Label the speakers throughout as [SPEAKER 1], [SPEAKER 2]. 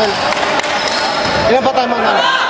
[SPEAKER 1] Ilan pa tayo manalo?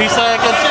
[SPEAKER 1] Lisa seconds.